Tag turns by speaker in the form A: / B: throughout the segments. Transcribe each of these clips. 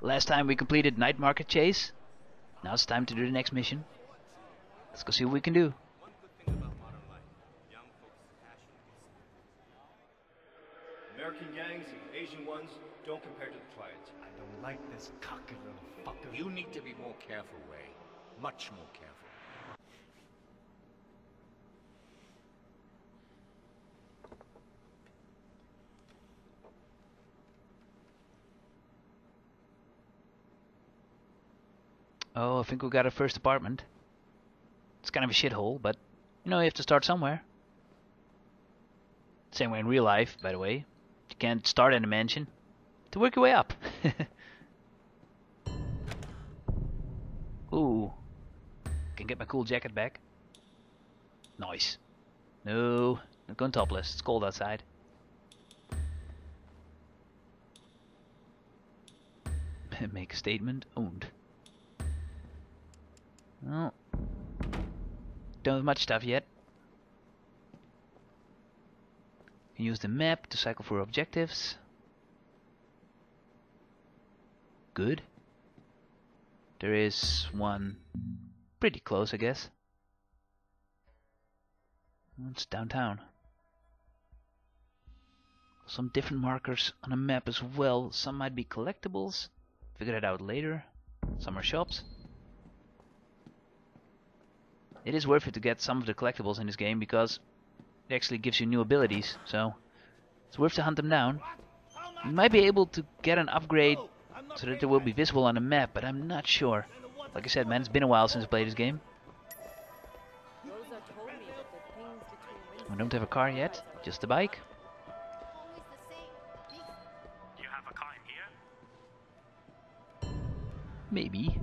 A: Last time we completed Night Market Chase. Now it's time to do the next mission. Let's go see what we can do.
B: American gangs, and Asian ones, don't compare to the clients.
C: I don't like this cocky little fucker.
D: You need to be more careful, Ray. Much more careful.
A: Oh, I think we got our first apartment. It's kind of a shithole, but you know you have to start somewhere. Same way in real life, by the way. You can't start in a mansion. To work your way up. Ooh. Can get my cool jacket back. Nice. No, not going topless. It's cold outside. Make a statement. Owned. Well, don't have much stuff yet. Use the map to cycle through objectives. Good. There is one pretty close, I guess. It's downtown. Some different markers on the map as well. Some might be collectibles. Figure that out later. Some are shops. It is worth it to get some of the collectibles in this game because it actually gives you new abilities, so it's worth to hunt them down. You might be able to get an upgrade so that they will be visible on the map, but I'm not sure. Like I said, man, it's been a while since I played this game. I don't have a car yet, just a bike.
E: You have a car in here?
A: Maybe.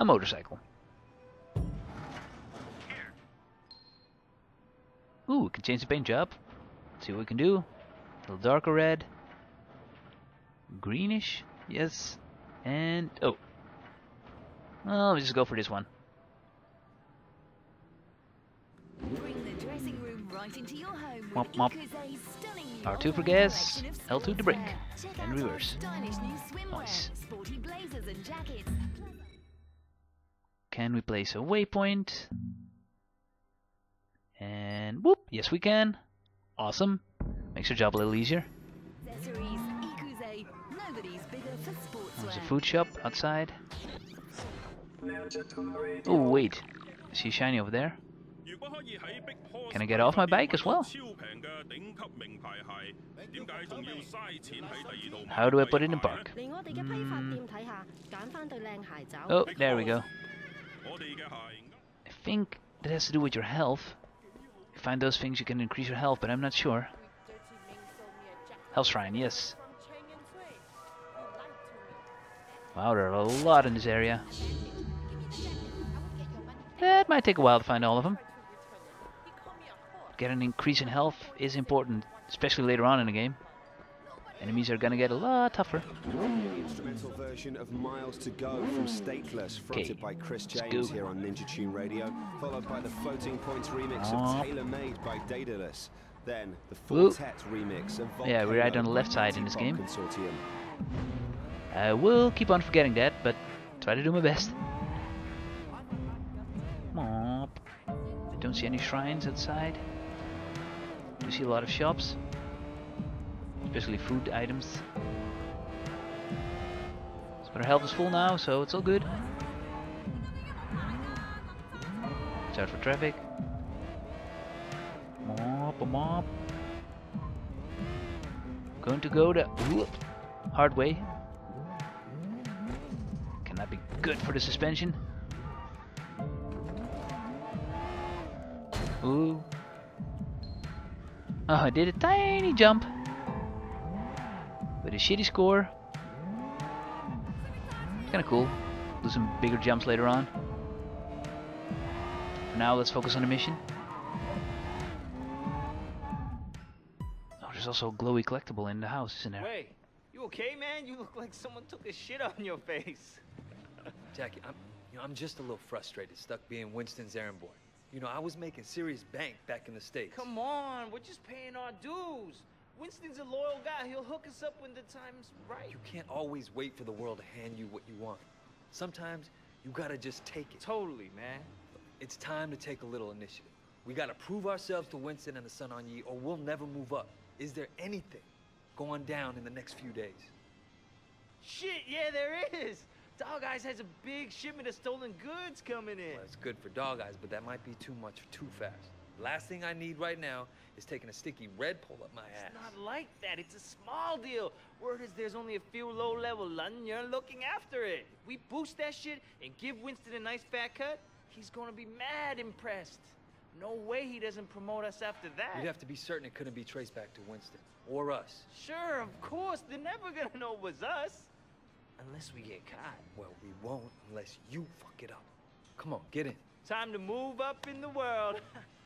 A: A motorcycle. Ooh, we can change the paint job. See what we can do. A little darker red. Greenish, yes. And, oh. Well, let's just go for this one.
F: Bring the dressing room right into your home
A: Mop, mop.
F: Ikuze's
A: R2 for gas, L2 to brake. And reverse.
F: Stylish new swimwear,
A: Nice. Can we place a waypoint? And whoop, yes we can. Awesome. Makes your job a little easier. There's a food shop outside. Oh wait, I see shiny over there.
E: Can I get off my bike as well?
A: How do I put it in park?
G: Mm.
A: Oh, there we go. I think that has to do with your health. You find those things you can increase your health, but I'm not sure. Health shrine, yes. Wow, there are a lot in this area. That might take a while to find all of them. Get an increase in health is important, especially later on in the game. Enemies are gonna get a lot tougher.
H: Instrumental version of Miles to Go from Stateless, fronted
A: Okay,
H: by Chris
A: let's
H: James
A: go.
H: here on Ninja Tune Radio, followed by the Floating Points remix
A: Aw.
H: of Tailor Made by Daedelus. Then the.
A: Four
H: Tet remix of
A: Yeah, we're right on the left side in this game.
H: Consortium.
A: I will keep on forgetting that, but try to do my best. Mop. I don't see any shrines outside. Do you see a lot of shops, especially food items. But our health is full now, so it's all good. Watch out for traffic. Mop, mop. Going to go the whoop, hard way. Can that be good for the suspension? Ooh. Oh, I did a tiny jump. With a shitty score. Kinda cool. Do some bigger jumps later on. For now, let's focus on the mission. Oh, there's also a glowy collectible in the house, isn't there?
I: Wait, you okay, man? You look like someone took a shit on your face.
C: Jackie, I'm, you know, I'm just a little frustrated, stuck being Winston's errand boy. You know, I was making serious bank back in the States.
I: Come on, we're just paying our dues. Winston's a loyal guy. He'll hook us up when the time's right.
C: You can't always wait for the world to hand you what you want. Sometimes you gotta just take it.
I: Totally, man.
C: It's time to take a little initiative. We gotta prove ourselves to Winston and the Sun On Yee, or we'll never move up. Is there anything going down in the next few days?
I: Shit, yeah, there is. Dog Eyes has a big shipment of stolen goods coming in.
C: Well, it's good for dog eyes, but that might be too much too fast. Last thing I need right now is taking a sticky red pull up my ass.
I: It's not like that. It's a small deal. Word is there's only a few low-level London looking after it. If we boost that shit and give Winston a nice fat cut, he's gonna be mad impressed. No way he doesn't promote us after that.
C: You'd have to be certain it couldn't be traced back to Winston or us.
I: Sure, of course. They're never gonna know it was us. Unless we get caught.
C: Well, we won't unless you fuck it up. Come on, get in.
I: Time to move up in the world.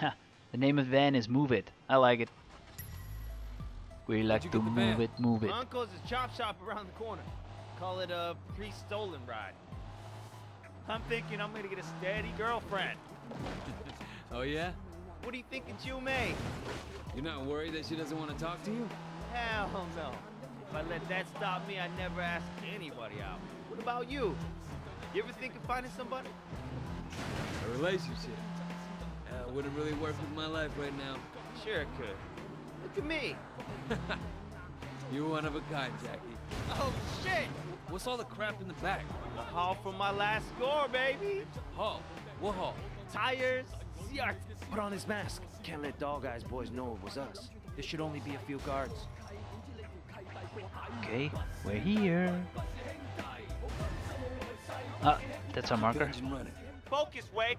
A: Ha, the name of the van is Move It. I like it. We like to move
C: van?
A: it, move it.
I: My uncle's a chop shop around the corner. Call it a pre-stolen ride. I'm thinking I'm gonna get a steady girlfriend.
J: Oh yeah?
I: What do you think of Jill May?
J: You're not worried that she doesn't want to talk to you?
I: Hell no. If I let that stop me, I'd never ask anybody out. What about you? You ever think of finding somebody?
J: A relationship. Uh, wouldn't really work with my life right now.
I: Sure it could. Look at me.
J: You're one of a kind, Jackie.
I: Oh shit!
J: What's all the crap in the back?
I: The haul from my last score, baby.
J: Haul. What haul?
I: Tires, CR. Put on his mask. Can't let Dog Eyes boys know it was us. There should only be a few guards.
A: Okay, we're here. Ah, that's our marker.
I: Focus, Wei.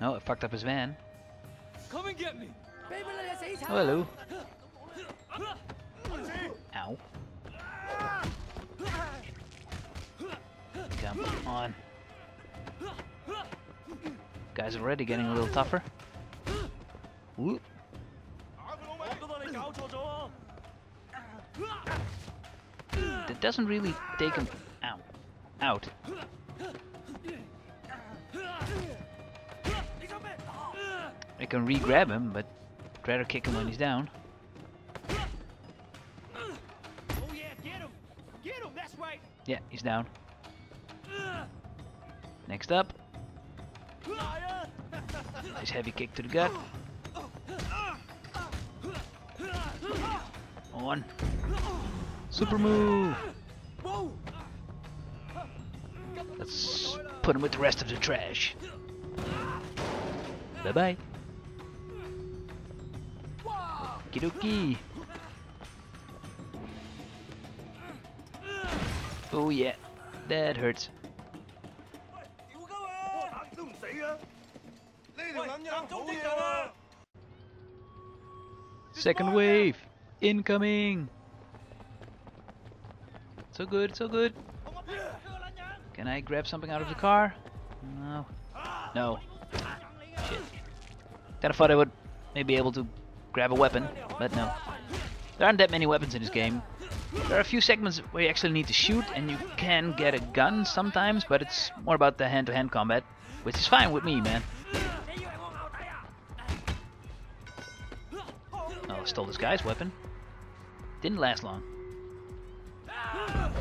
A: Oh, it fucked up his van.
J: Come and get me.
A: Oh, hello. Ow. Come on. Guys are already getting a little tougher. Whoop. That doesn't really take him out. out. I can re-grab him, but I'd rather kick him when he's down.
I: Oh yeah, get him. Get him. That's right.
A: Yeah, he's down. Next up. Nice heavy kick to the gut. On. Super move. Let's put him with the rest of the trash. Bye bye. Okie dokie. Oh yeah, that hurts. Second wave, incoming. So good, so good. Can I grab something out of the car? No. No. Shit. Kinda thought I would maybe able to grab a weapon, but no. There aren't that many weapons in this game. There are a few segments where you actually need to shoot, and you can get a gun sometimes, but it's more about the hand-to-hand combat, which is fine with me, man. Oh, I stole this guy's weapon. Didn't last long.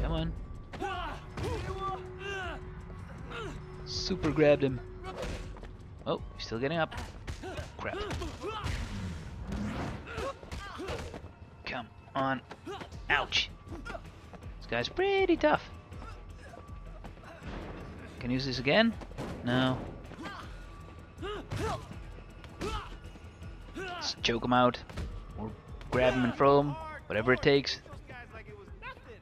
A: Come on. Super grabbed him. Oh, he's still getting up. Crap. On. Ouch. This guy's pretty tough. Can use this again? No. Let's choke him out. Or grab him and throw him. Whatever it takes.
I: Those guys like it was nothing.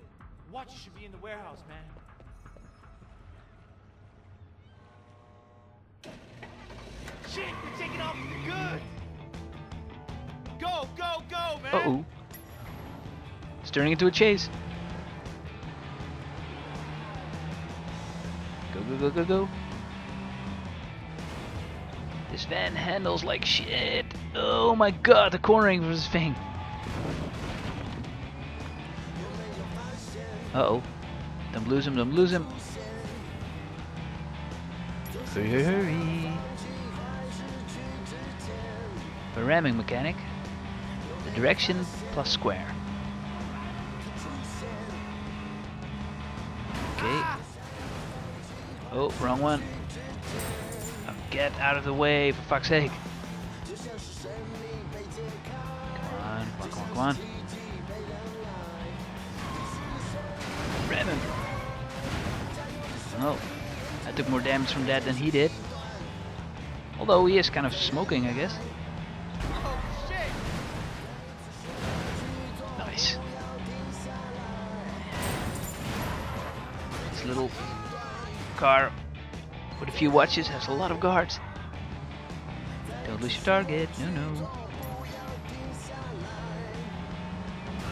I: Watch should be in the warehouse, man. Shit, we're taking off the goods. Go, go, go, man.
A: Uh-oh. Turning into a chase. Go, go, go, go, go. This van handles like shit. Oh my god, the cornering of this thing. Uh-oh. Don't lose him, don't lose him. Hurry, hurry, hurry. A ramming mechanic. The direction plus square. Oh, wrong one. Oh, get out of the way, for fuck's sake. Come on, come on, come on, come on. Oh, I took more damage from that than he did. Although he is kind of smoking, I guess. Nice. This little car with a few watches has a lot of guards. Don't lose your target. No, no.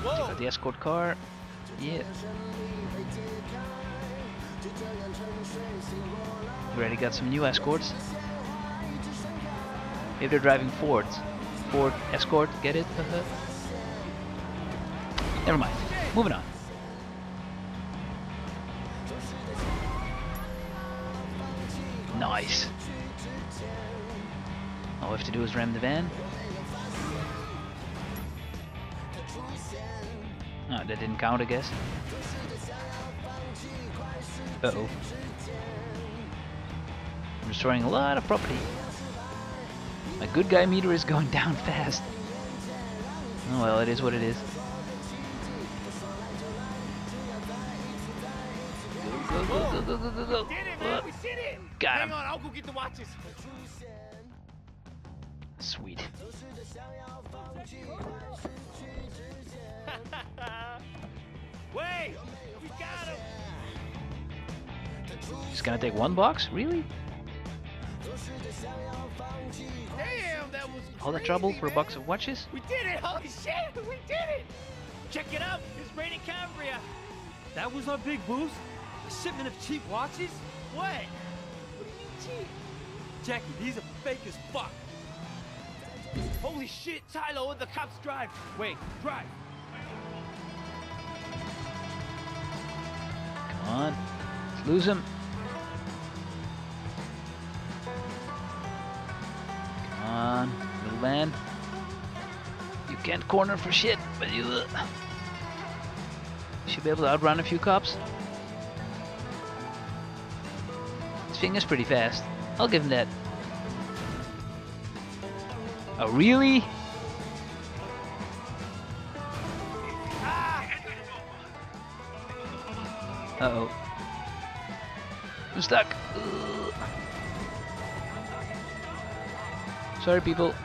A: Out the escort car. Yeah. We already got some new escorts. If they're driving Fords. Ford Escort, get it? Uh-huh. Never mind. Moving on. Nice. All we have to do is ram the van. Oh, that didn't count, I guess. Uh-oh. I'm destroying a lot of property. My good guy meter is going down fast. Oh well, it is what it is. Go, go, go, go, go, go, go.
I: Did it, man. We did.
A: Got
I: Hang
A: him.
I: on, I'll go get the watches.
A: Sweet.
I: Wait, we got him.
A: Just gonna take one box? Really?
I: Damn, that was
A: All that
I: crazy,
A: trouble for a box of watches?
I: We did it! Holy shit! We did it! Check it out! It's raining Cambria!
J: That was our big boost? A shipment of cheap watches?
I: What? What do you mean cheap?
J: Jackie, these are fake as fuck.
I: Holy shit, Tylo, the cops drive! Wait, drive!
A: Come on. Let's lose him. Come on, little man. You can't corner for shit, but you uh, should be able to outrun a few cops. His finger's pretty fast. I'll give him that. Oh, really? Uh-oh. I'm stuck. Ugh. Sorry, people.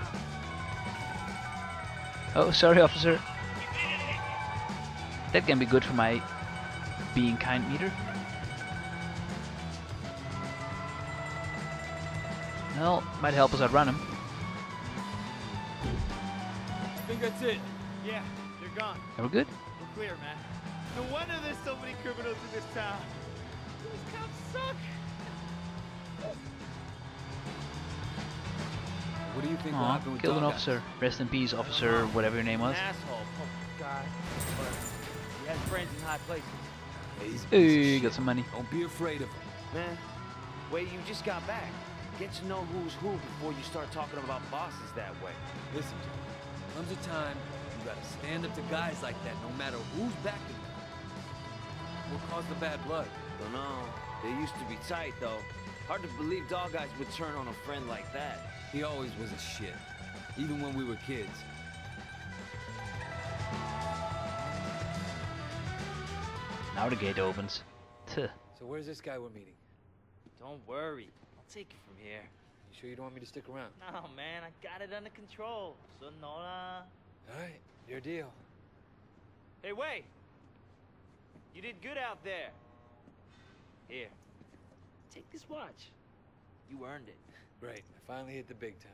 A: Oh, sorry, officer. That can be good for my being kind meter. Well, might help us outrun him.
J: I think that's it.
I: Yeah, they're gone.
A: Are we good?
I: We're clear, man. No wonder there's so many criminals in this town. These cops suck.
C: What do you think will
A: Aw,
C: happen with
A: killed an
C: Dog
A: officer. Rest in peace, officer, whatever your name was.
I: Asshole. Oh, God. But he has friends in high places.
C: Hey, he's a piece of
A: Hey, got some money.
C: Don't be afraid of him.
K: Man, wait, you just got back. Get to know who's who before you start talking about bosses that way.
C: Listen, Joe. Comes a time you gotta stand up to guys like that, no matter who's backing them. What caused the bad blood?
K: Don't know. They used to be tight, though. Hard to believe Dog Eyes would turn on a friend like that.
C: He always was a shit, even when we were kids.
A: Now the gate opens. Tuh.
C: So where's this guy we're meeting?
I: Don't worry. I'll take it from here.
C: You sure you don't want me to stick around?
I: No, man, I got it under control. So, Nola.
C: All right, your deal.
I: Hey, wait! You did good out there. Here. Take this watch. You earned it.
C: Great, I finally hit the big time.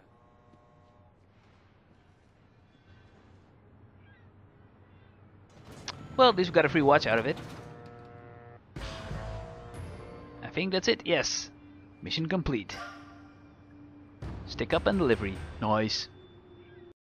A: Well, at least we got a free watch out of it. I think that's it, yes. Mission complete. Stick up and delivery. Nice.